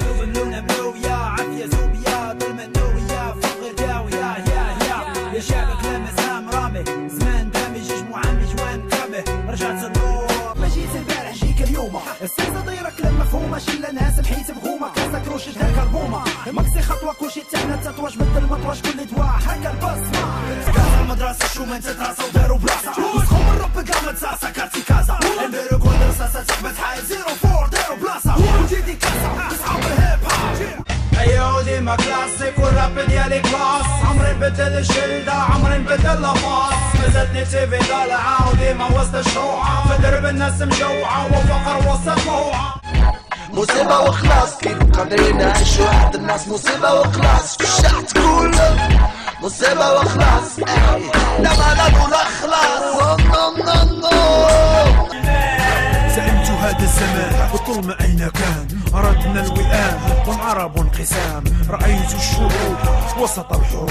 خذلونا بلويا عافية زوبية بالمنوية فوق الداوية يا يا يا شابك لامسها مرامي زمان دامج مجموعة مجوان كابه رجعت صدور ما جيت البارح جيك اليوم السيزة دايرك لما مفهومة شلة ناس بحيث مغومة كاسك روش جدها كربومة مكسي خطوة كوشي تانا تطوش بدل مطوش كل دواء هكا البصمة المدرسة شو من تتعصى وداروا بلاصة وسخوم الرب قامت ساسك ديما كلاسيك والراب ديالي كلاس عمري نبدل الشلدة عمري نبدل مزتني تي في طالعة وديما وسط الشوعة في درب الناس مجوعة وفقر وسط موعة مصيبة وخلاص كيف قادرين نعيشو عاد الناس مصيبة وخلاص الشعب تقول مصيبة وخلاص لا ما لا خلاص الظلم أين كان؟ أردنا الوئام والعرب انقسام رأيت الشروح وسط الحروب.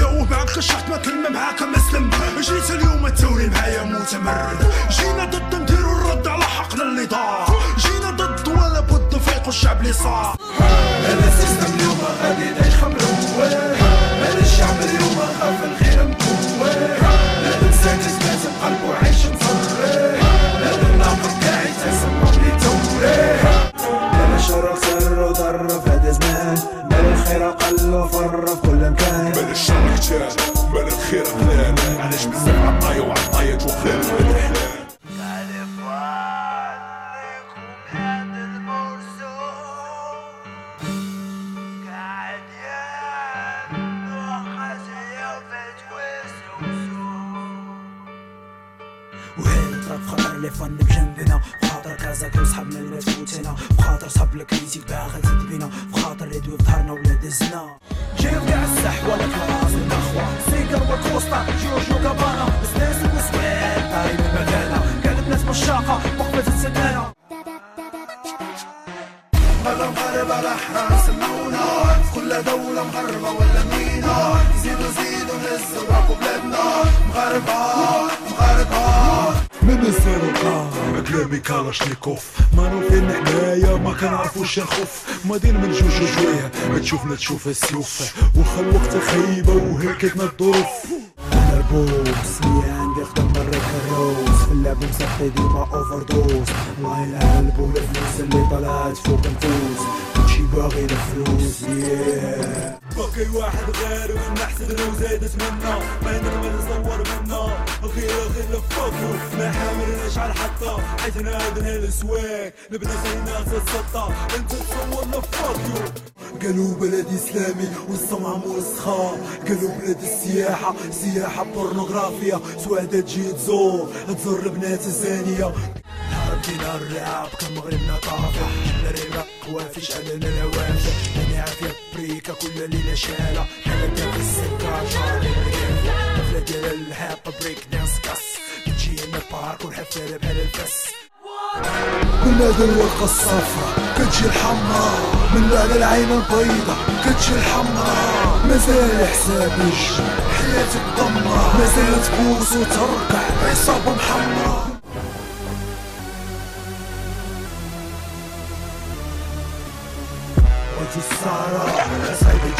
يا معك شحت ما كلمة معاك ما سلم جيت اليوم الثوري معايا متمرد. جينا ضد نديرو الرد على حقنا اللي ضاع جينا ضد ولا بد فيق الشعب اللي صاع أنا السيستم اليوم غادي نعيش خمرة أمان معلش بزاف عالطاية وعالطاية وحلال وحلال بخاطر لي فن بجنبنا بخاطر كازاك وصحابنا اللي فوتنا بخاطر صحاب الكريتيك باغي فرحنا إحنا سمعونا كل دولة مغربة ولا مينا زيدوا زيدوا نهزوا راكوا بلادنا مغربة مغربة من الزرقاء كلامي كالاشنيكوف ما نوفين حنايا ما كنعرفوش الخوف مادين من جوج جوية تشوفنا تشوف السيوف وخا الوقت خيبة وهلكتنا الظروف أنا ال boss لي عندي خدم برا الروس في اللعب مسخي ديما overdose الله يلعب البول الفلوس اللي طلعت فوق نفوس باغي الفلوس باقي واحد غير من نحسد لو زادت منا ما يندم ما يصور منا. غير غير الفوكو ما حاملناش على الحطه حيت نادنا السواك نبدا خلينا السطة. أنت تصور الفوكو قالوا بلد إسلامي والسمع موسخة قالوا بلد السياحة سياحة بورنوغرافيا. سواعدة تجي تزور تزور البنات الزانية. حرب الرعب كان مغربنا طافح. شارع وافش أنا نوافذ أنا عافية بريكا كل ليلة شارع حالتها في السكة شعري مريافة طفلة ديال الحاقة بريك دانس كاس كتجي هنا بارك والحفلة بحال الفس. بنادم الورقة الصفرا كتجي الحمراء من بعد العين البيضة. كتجي الحمراء مازال حسابك حياتك ضمة مازال تبوس وتركع عصابة محمرة.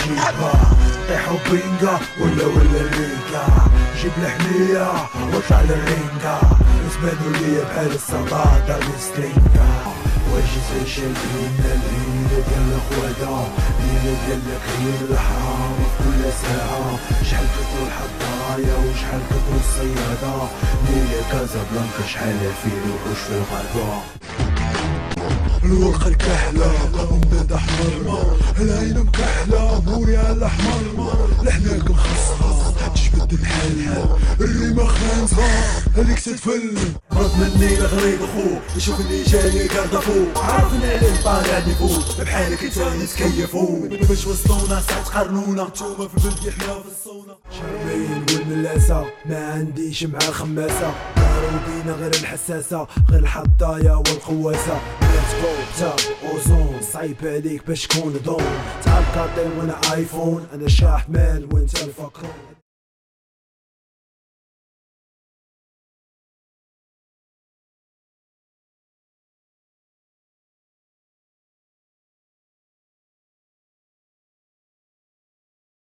كيبا طيحوا بينجا ولا ولا ليكا جيب الحنية واطلع للرينجا اسمانو ليا بحال الصلاة دار السترينجا واجي زي شايفين العيلة ديال الخوادة ليلة ديال الكريم الحرام في كل ساعة. شحال كترو الحضايا وشحال كتلو الصيادة ليلة كازابلانكا شحال الفيل وحوش في الغابة. الورقة الكحلة من بيض احمر العين مكحلة موري على الاحمر لحناك مخصصة تجبد الحالة الريمة خانزة هذيك ستفل رد مني لغريب اخو يشوف اللي جاي كاردا فوق عرفنا عليه طالع نفوت بحالك انت نتكيفو باش وصلونا ساعة قرنونا نتوما في البلد يحيا في الصونا شربين نقول ما عنديش معاه خماسة داروا بينا غير الحساسة غير الحطايا والقواسة تاب أوزون صعيب عليك باش تكون دون تعال كارتين وأنا ايفون أنا شاح مال وأنت الفكرون